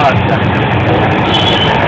God.